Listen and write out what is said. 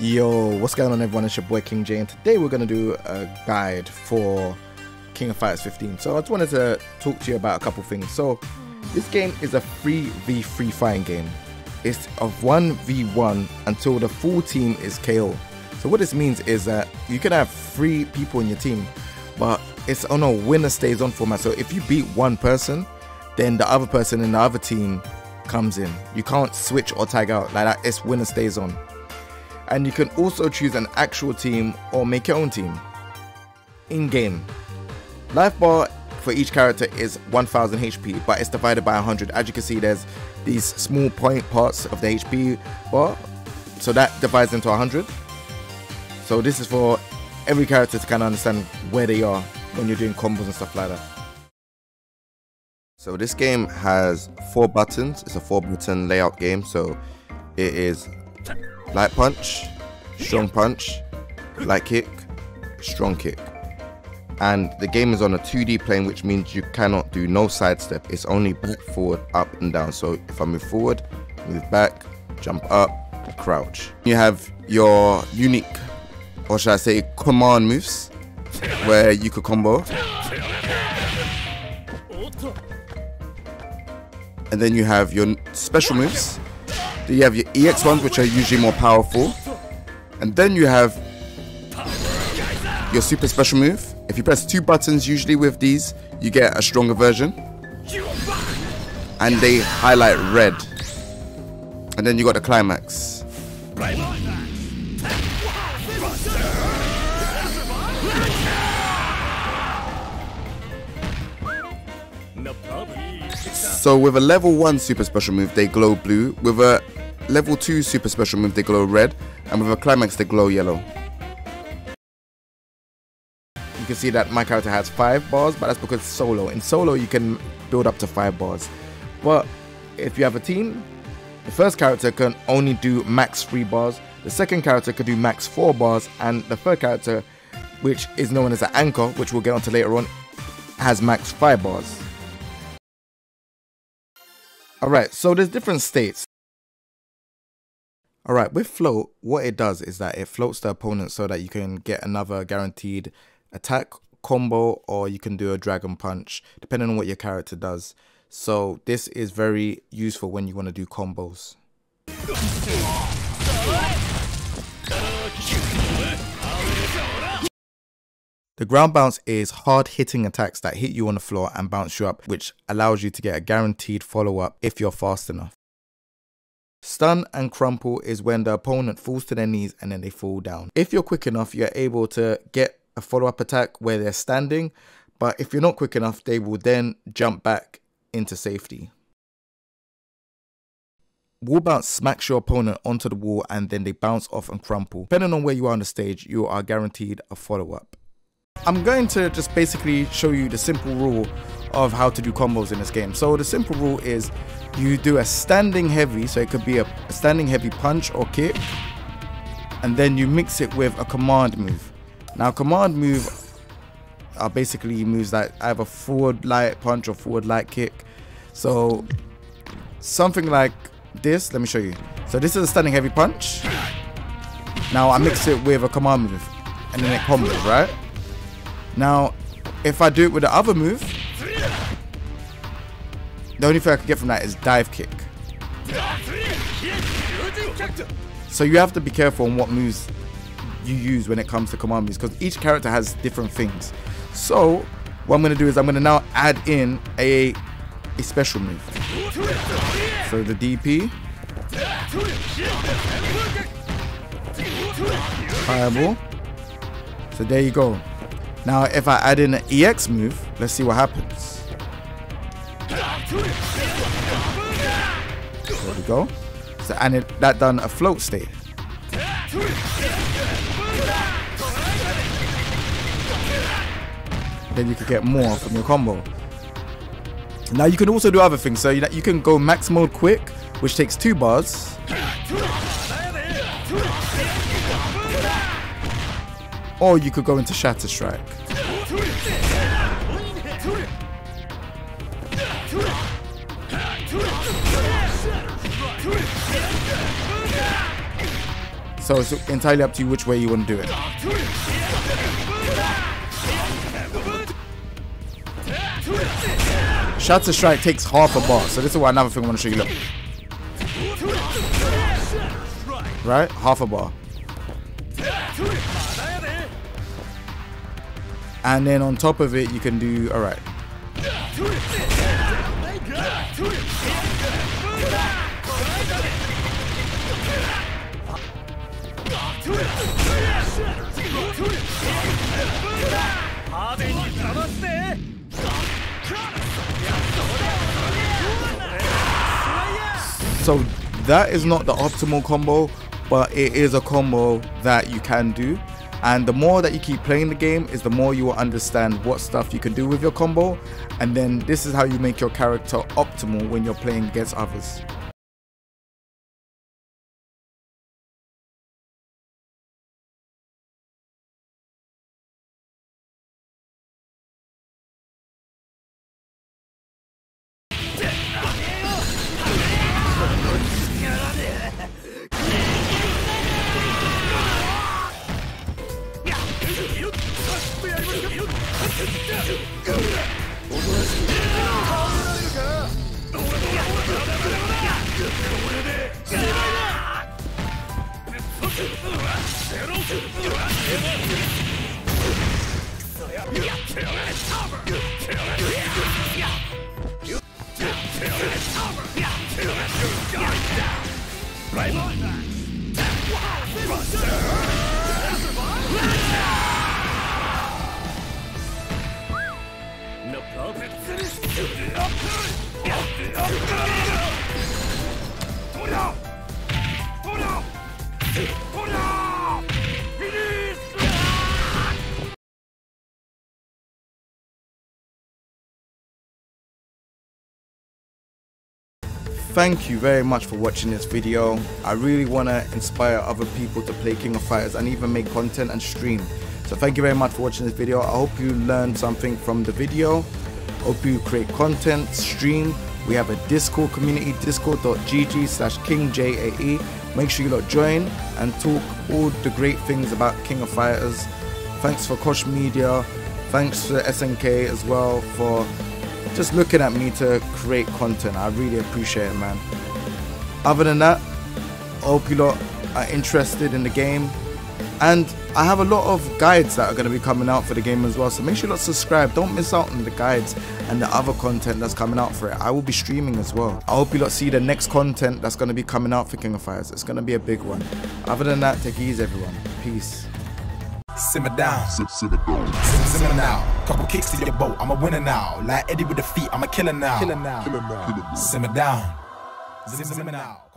Yo, what's going on everyone? It's your boy King Jae and today we're going to do a guide for King of Fighters 15. So I just wanted to talk to you about a couple things. So hmm. this game is a 3v3 fighting game. It's of 1v1 until the full team is KO. So what this means is that you can have three people in your team, but it's on a winner stays on format. So if you beat one person, then the other person in the other team comes in. You can't switch or tag out like that. It's winner stays on and you can also choose an actual team or make your own team. In game, life bar for each character is 1000 HP, but it's divided by 100. As you can see, there's these small point parts of the HP bar, so that divides into 100. So this is for every character to kind of understand where they are when you're doing combos and stuff like that. So this game has four buttons. It's a four button layout game. So it is light punch, strong punch, light kick, strong kick. And the game is on a 2D plane, which means you cannot do no sidestep. It's only back, forward, up, and down. So if I move forward, move back, jump up, crouch. You have your unique, or should I say, command moves, where you could combo. And then you have your special moves, you have your EX ones, which are usually more powerful. And then you have your super special move. If you press two buttons, usually with these, you get a stronger version. And they highlight red. And then you got the climax. So with a level 1 super special move, they glow blue. With a level 2 super special move, they glow red. And with a climax, they glow yellow. You can see that my character has 5 bars, but that's because solo. In solo, you can build up to 5 bars. But if you have a team, the first character can only do max 3 bars. The second character can do max 4 bars. And the third character, which is known as an anchor, which we'll get onto later on, has max 5 bars. Alright, so there's different states. Alright, with float, what it does is that it floats the opponent so that you can get another guaranteed attack combo or you can do a dragon punch depending on what your character does. So this is very useful when you want to do combos. The ground bounce is hard hitting attacks that hit you on the floor and bounce you up, which allows you to get a guaranteed follow up if you're fast enough. Stun and crumple is when the opponent falls to their knees and then they fall down. If you're quick enough, you're able to get a follow up attack where they're standing, but if you're not quick enough, they will then jump back into safety. Wall bounce smacks your opponent onto the wall and then they bounce off and crumple. Depending on where you are on the stage, you are guaranteed a follow up. I'm going to just basically show you the simple rule of how to do combos in this game. So the simple rule is you do a standing heavy, so it could be a, standing heavy punch or kick, and then you mix it with a command move. Now command move are basically moves that either forward light punch or forward light kick. So something like this, let me show you. So this is a standing heavy punch. Now I mix it with a command move and then it combos, right? Now, if I do it with the other move, the only thing I can get from that is dive kick. So you have to be careful on what moves you use when it comes to command moves because each character has different things. So what I'm going to do is I'm going to now add in a, a special move. So the DP. Fireball. So there you go. Now, if I add in an EX move, let's see what happens. There we go. So, and it, that done a float state. Then you can get more from your combo. Now you can also do other things. So you, you can go max mode quick, which takes two bars. Or you could go into Shatter Strike. So it's entirely up to you which way you want to do it. Shatter Strike takes half a bar, so this is what another thing I want to show you. Look. Right? Half a bar. And then on top of it, you can do, alright. So that is not the optimal combo, but it is a combo that you can do. And the more that you keep playing the game is the more you will understand what stuff you can do with your combo. And then this is how you make your character optimal when you're playing against others. Right on! Wow! Buster! Everybody! Thank you very much for watching this video. I really want to inspire other people to play King of Fighters and even make content and stream. So thank you very much for watching this video. I hope you learned something from the video. Hope you create content, stream. We have a Discord community, discord.gg slash kingjae. Make sure you lot join and talk all the great things about King of Fighters. Thanks for Koch Media. Thanks to SNK as well for just looking at me to create content. I really appreciate it, man. Other than that, I hope you lot are interested in the game. And I have a lot of guides that are going to be coming out for the game as well. So make sure you lot subscribe. Don't miss out on the guides and the other content that's coming out for it. I will be streaming as well. I hope you lot see the next content that's going to be coming out for King of Fighters. It's going to be a big one. Other than that, take it easy, everyone. Peace. Simmer down. Simmer down. Simmer now. Couple kicks to your boat. I'm a winner now. Like Eddie with the feet. I'm a killer now. Killer now. Killer now. Simmer down. Simmer now.